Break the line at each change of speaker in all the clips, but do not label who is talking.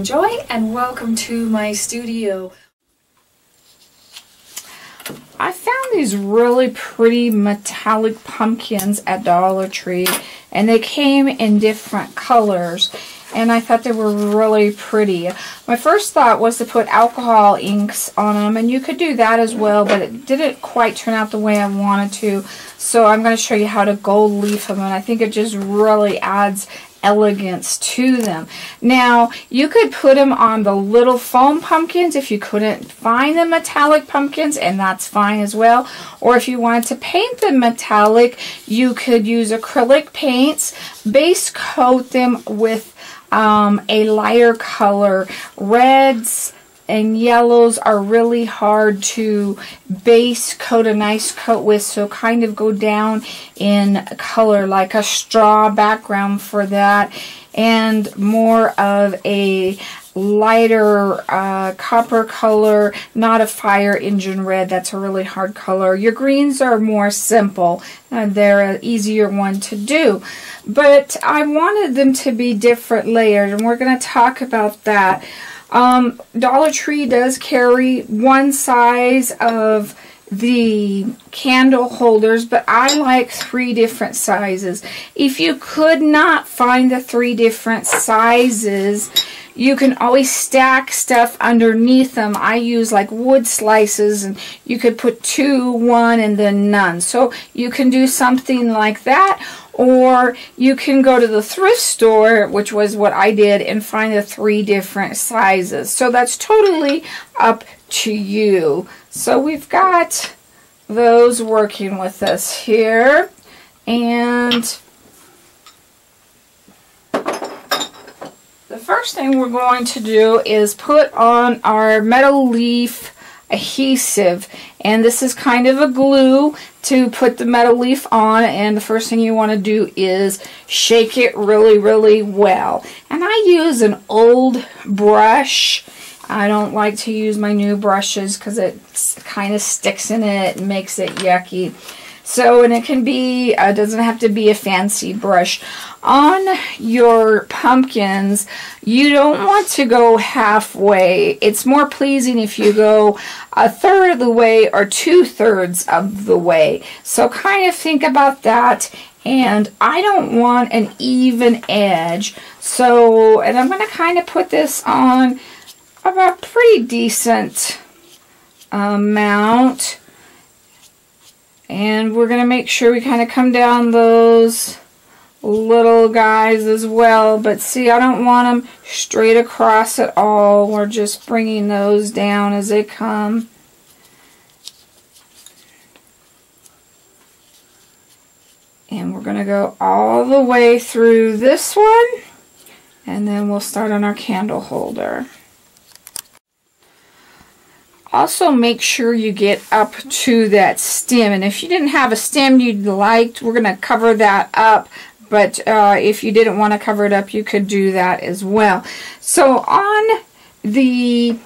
am Joy and welcome to my studio.
I found these really pretty metallic pumpkins at Dollar Tree and they came in different colors and I thought they were really pretty. My first thought was to put alcohol inks on them and you could do that as well but it didn't quite turn out the way I wanted to so I'm going to show you how to gold leaf them and I think it just really adds elegance to them. Now, you could put them on the little foam pumpkins if you couldn't find the metallic pumpkins, and that's fine as well. Or if you wanted to paint them metallic, you could use acrylic paints, base coat them with um, a lighter color. Reds, and yellows are really hard to base coat a nice coat with so kind of go down in color like a straw background for that and more of a lighter uh, copper color, not a fire engine red. That's a really hard color. Your greens are more simple. Uh, they're an easier one to do. But I wanted them to be different layers, and we're going to talk about that. Um, Dollar Tree does carry one size of the candle holders, but I like three different sizes. If you could not find the three different sizes, you can always stack stuff underneath them. I use like wood slices and you could put two, one, and then none. So you can do something like that or you can go to the thrift store, which was what I did, and find the three different sizes. So that's totally up to you. So we've got those working with us here. And the first thing we're going to do is put on our metal leaf adhesive. And this is kind of a glue to put the metal leaf on. And the first thing you want to do is shake it really really well. And I use an old brush. I don't like to use my new brushes because it kind of sticks in it and makes it yucky so, and it can be, uh, doesn't have to be a fancy brush. On your pumpkins, you don't want to go halfway. It's more pleasing if you go a third of the way or two thirds of the way. So kind of think about that. And I don't want an even edge. So, and I'm going to kind of put this on about pretty decent amount. And we're going to make sure we kind of come down those little guys as well. But see, I don't want them straight across at all. We're just bringing those down as they come. And we're going to go all the way through this one. And then we'll start on our candle holder. Also make sure you get up to that stem. And if you didn't have a stem you liked, we're going to cover that up. But uh, if you didn't want to cover it up, you could do that as well. So on the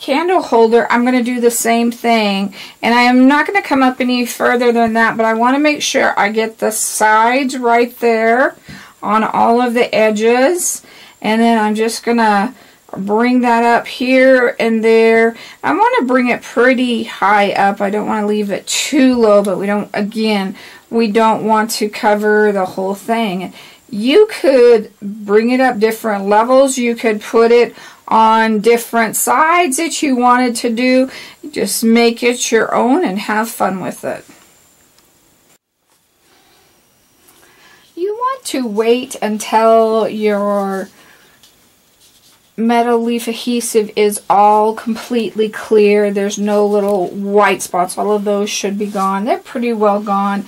candle holder, I'm going to do the same thing. And I am not going to come up any further than that, but I want to make sure I get the sides right there on all of the edges. And then I'm just going to bring that up here and there. I want to bring it pretty high up. I don't want to leave it too low, but we don't, again, we don't want to cover the whole thing. You could bring it up different levels. You could put it on different sides that you wanted to do. Just make it your own and have fun with it. You want to wait until your metal leaf adhesive is all completely clear. There's no little white spots. All of those should be gone. They're pretty well gone.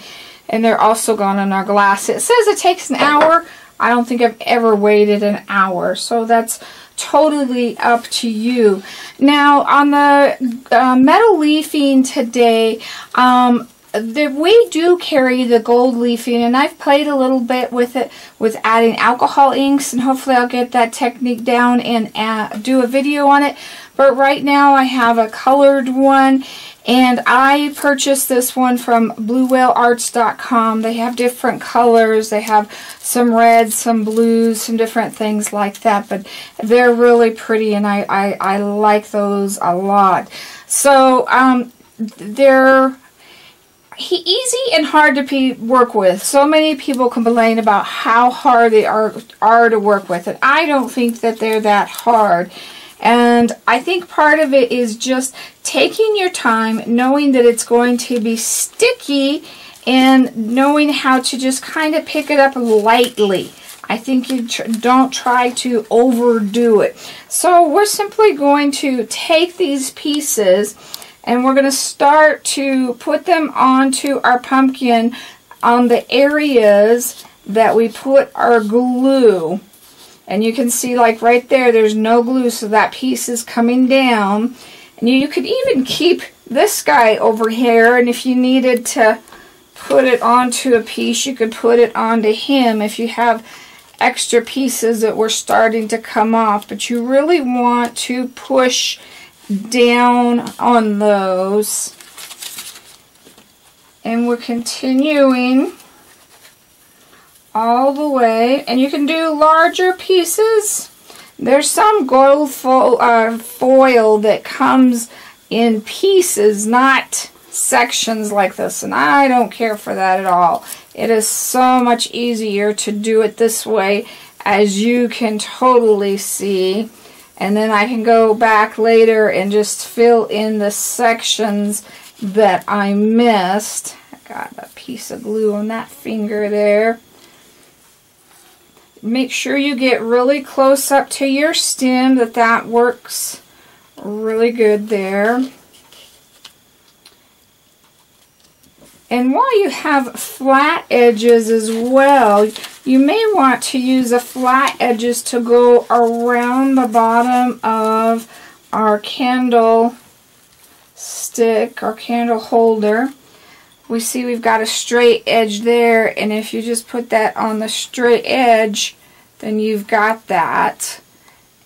And they're also gone on our glass. It says it takes an hour. I don't think I've ever waited an hour. So that's totally up to you. Now, on the uh, metal leafing today, um, the, we do carry the gold leafing and I've played a little bit with it with adding alcohol inks and hopefully I'll get that technique down and uh, do a video on it. But right now I have a colored one and I purchased this one from bluewhalearts.com they have different colors. They have some reds some blues some different things like that but they're really pretty and I, I, I like those a lot. So um, they're he, easy and hard to work with. So many people complain about how hard they are, are to work with. And I don't think that they're that hard. And I think part of it is just taking your time, knowing that it's going to be sticky, and knowing how to just kind of pick it up lightly. I think you tr don't try to overdo it. So we're simply going to take these pieces and we're going to start to put them onto our pumpkin on the areas that we put our glue. And you can see like right there, there's no glue, so that piece is coming down. And you, could even keep this guy over here, and if you needed to put it onto a piece, you could put it onto him if you have extra pieces that were starting to come off. But you really want to push down on those. And we're continuing all the way. And you can do larger pieces. There's some gold fo uh, foil that comes in pieces, not sections like this. And I don't care for that at all. It is so much easier to do it this way as you can totally see and then I can go back later and just fill in the sections that I missed. I got a piece of glue on that finger there. Make sure you get really close up to your stem that that works really good there. And while you have flat edges as well, you may want to use the flat edges to go around the bottom of our candle stick, our candle holder. We see we've got a straight edge there, and if you just put that on the straight edge, then you've got that.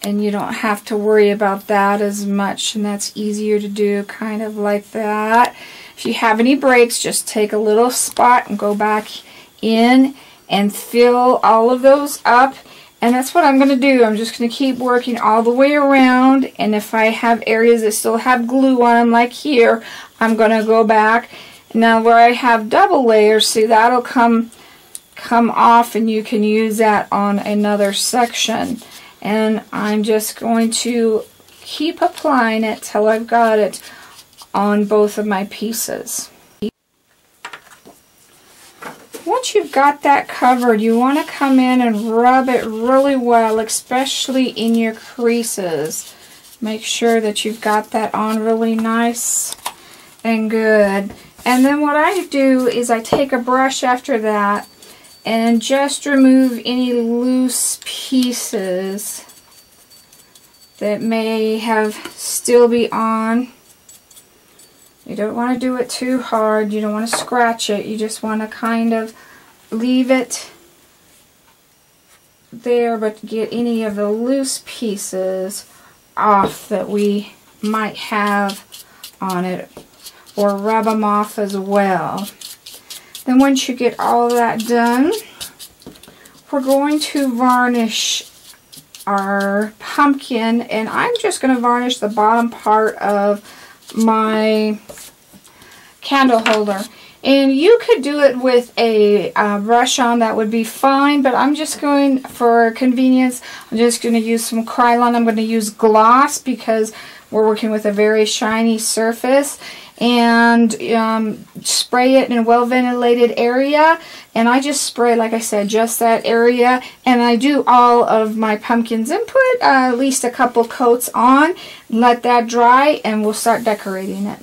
And you don't have to worry about that as much, and that's easier to do kind of like that. If you have any breaks, just take a little spot and go back in and fill all of those up. And that's what I'm going to do. I'm just going to keep working all the way around. And if I have areas that still have glue on them, like here, I'm going to go back. Now where I have double layers, see that'll come come off and you can use that on another section. And I'm just going to keep applying it till I've got it on both of my pieces. Once you've got that covered, you want to come in and rub it really well, especially in your creases. Make sure that you've got that on really nice and good. And then what I do is I take a brush after that and just remove any loose pieces that may have still be on you don't want to do it too hard. You don't want to scratch it. You just want to kind of leave it there but get any of the loose pieces off that we might have on it or rub them off as well. Then once you get all that done, we're going to varnish our pumpkin and I'm just going to varnish the bottom part of my candle holder. And you could do it with a uh, brush on, that would be fine, but I'm just going, for convenience, I'm just going to use some Krylon. I'm going to use gloss because we're working with a very shiny surface and um, spray it in a well ventilated area and I just spray like I said just that area and I do all of my pumpkins and put uh, at least a couple coats on let that dry and we'll start decorating it.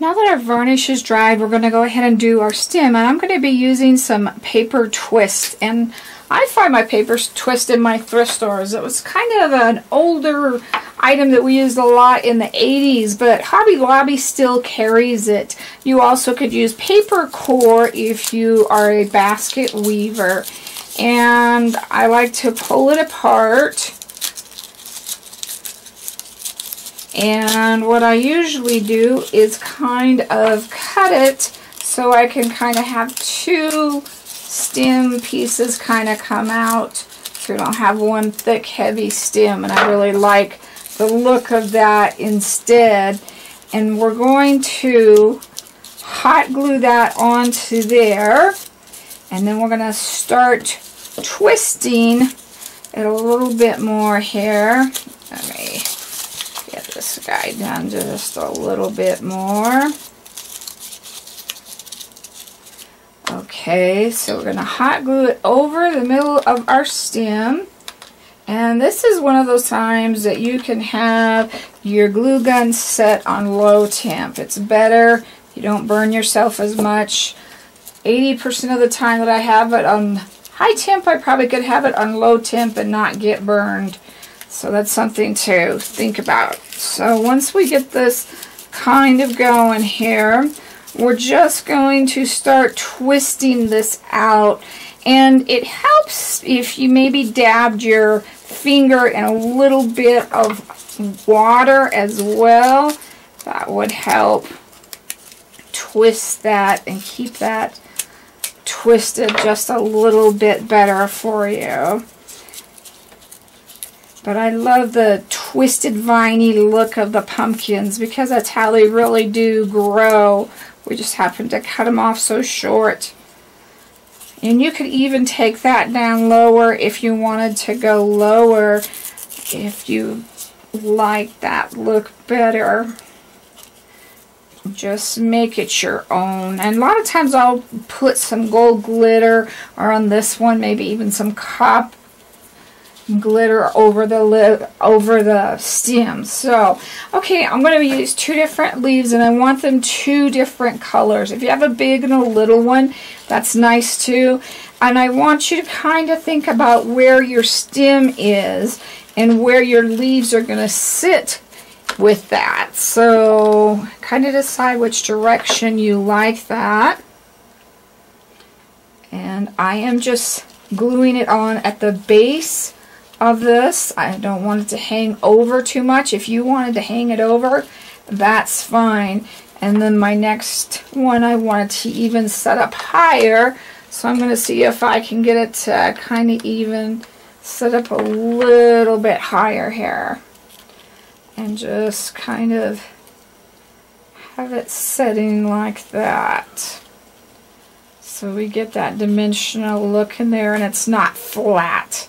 Now that our varnish is dried, we're going to go ahead and do our stem. And I'm going to be using some paper twist. And I find my papers twist in my thrift stores. It was kind of an older item that we used a lot in the 80s, but Hobby Lobby still carries it. You also could use paper core if you are a basket weaver. And I like to pull it apart. And what I usually do is kind of cut it so I can kind of have two stem pieces kind of come out. So we don't have one thick heavy stem and I really like the look of that instead. And we're going to hot glue that onto there and then we're going to start twisting it a little bit more here. Let me get this guy down just a little bit more Okay, so we're going to hot glue it over the middle of our stem. And this is one of those times that you can have your glue gun set on low temp. It's better. You don't burn yourself as much. 80% of the time that I have it on high temp, I probably could have it on low temp and not get burned. So that's something to think about. So once we get this kind of going here, we're just going to start twisting this out. And it helps if you maybe dabbed your finger in a little bit of water as well. That would help twist that and keep that twisted just a little bit better for you. But I love the twisted viney look of the pumpkins because that's how they really do grow we just happened to cut them off so short. And you could even take that down lower if you wanted to go lower if you like that look better. Just make it your own. And a lot of times I'll put some gold glitter or on this one maybe even some cop glitter over the over the stem. So okay I'm going to use two different leaves and I want them two different colors. If you have a big and a little one that's nice too. And I want you to kind of think about where your stem is and where your leaves are going to sit with that. So kind of decide which direction you like that. And I am just gluing it on at the base of this. I don't want it to hang over too much. If you wanted to hang it over, that's fine. And then my next one I wanted to even set up higher. So I'm going to see if I can get it to kind of even set up a little bit higher here. And just kind of have it setting like that. So we get that dimensional look in there and it's not flat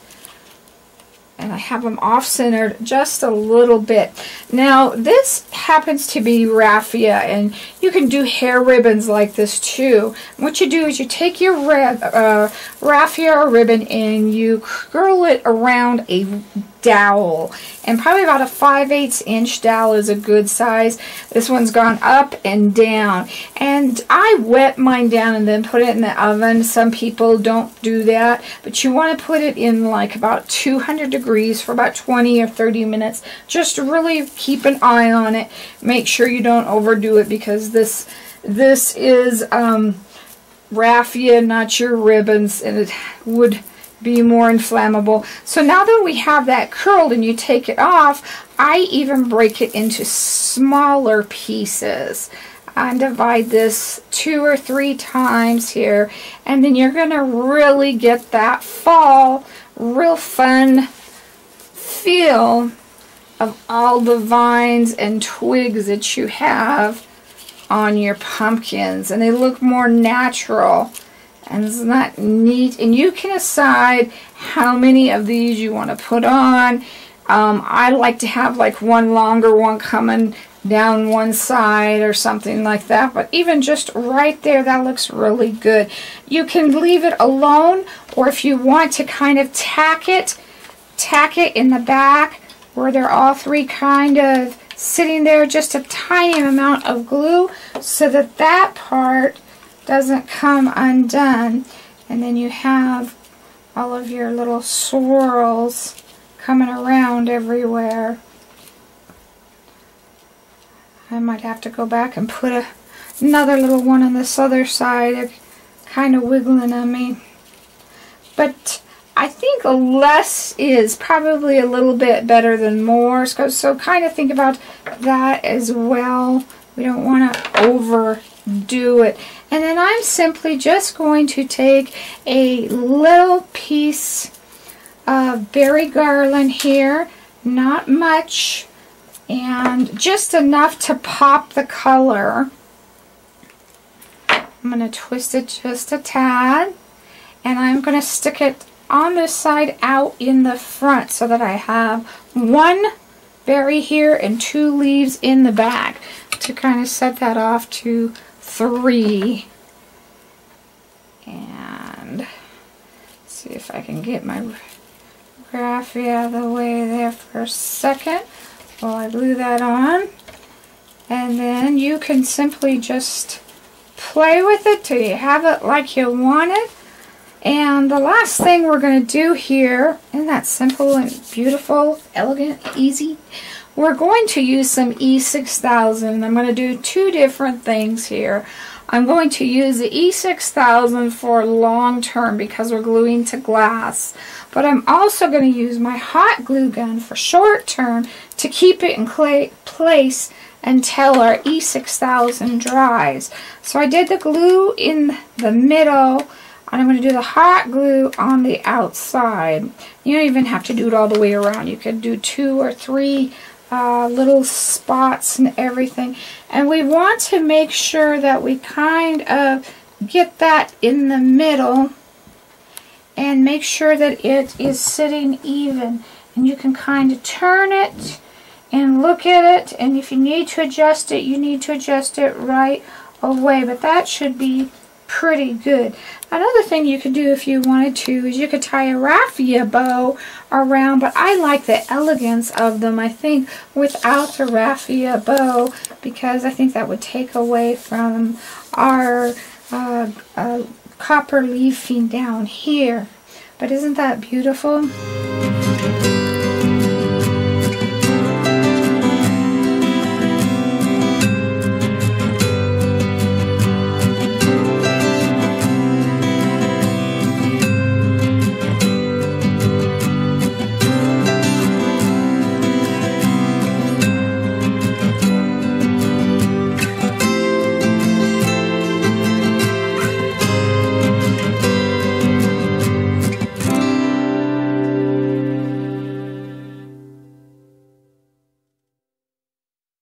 and I have them off-centered just a little bit. Now, this happens to be raffia, and you can do hair ribbons like this too. What you do is you take your uh, raffia ribbon and you curl it around a dowel. And probably about a 5 8 inch dowel is a good size. This one's gone up and down. And I wet mine down and then put it in the oven. Some people don't do that. But you want to put it in like about 200 degrees for about 20 or 30 minutes. Just really keep an eye on it. Make sure you don't overdo it because this this is um, raffia, not your ribbons. And it would be more inflammable. So now that we have that curled and you take it off, I even break it into smaller pieces. I divide this two or three times here and then you're going to really get that fall real fun feel of all the vines and twigs that you have on your pumpkins and they look more natural and isn't that neat? And you can decide how many of these you want to put on. Um, I like to have like one longer one coming down one side or something like that. But even just right there, that looks really good. You can leave it alone, or if you want to kind of tack it, tack it in the back where they're all three kind of sitting there, just a tiny amount of glue so that that part doesn't come undone. And then you have all of your little swirls coming around everywhere. I might have to go back and put a, another little one on this other side. They're kind of wiggling on me. But I think less is probably a little bit better than more. So, so kind of think about that as well. We don't want to overdo it. And then I'm simply just going to take a little piece of berry garland here. Not much. And just enough to pop the color. I'm going to twist it just a tad. And I'm going to stick it on this side out in the front so that I have one berry here and two leaves in the back to kind of set that off to three. And see if I can get my raffia out of the way there for a second while I glue that on. And then you can simply just play with it till you have it like you want it. And the last thing we're going to do here, isn't that simple and beautiful, elegant, easy? We're going to use some E6000. I'm going to do two different things here. I'm going to use the E6000 for long term because we're gluing to glass. But I'm also going to use my hot glue gun for short term to keep it in place until our E6000 dries. So I did the glue in the middle and I'm going to do the hot glue on the outside. You don't even have to do it all the way around. You could do two or three uh, little spots and everything. And we want to make sure that we kind of get that in the middle and make sure that it is sitting even. And you can kind of turn it and look at it. And if you need to adjust it, you need to adjust it right away. But that should be pretty good. Another thing you could do if you wanted to is you could tie a raffia bow around, but I like the elegance of them, I think, without the raffia bow, because I think that would take away from our uh, uh, copper leafing down here. But isn't that beautiful?